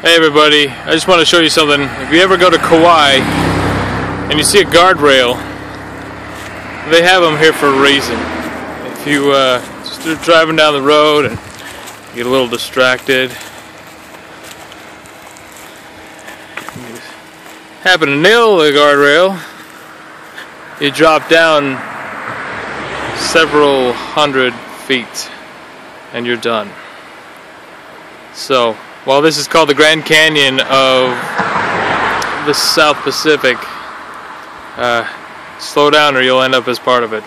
Hey everybody, I just want to show you something. If you ever go to Kauai and you see a guardrail, they have them here for a reason. If you uh, just are driving down the road and get a little distracted, happen to nail the guardrail, you drop down several hundred feet and you're done. So, while this is called the Grand Canyon of the South Pacific, uh, slow down or you'll end up as part of it.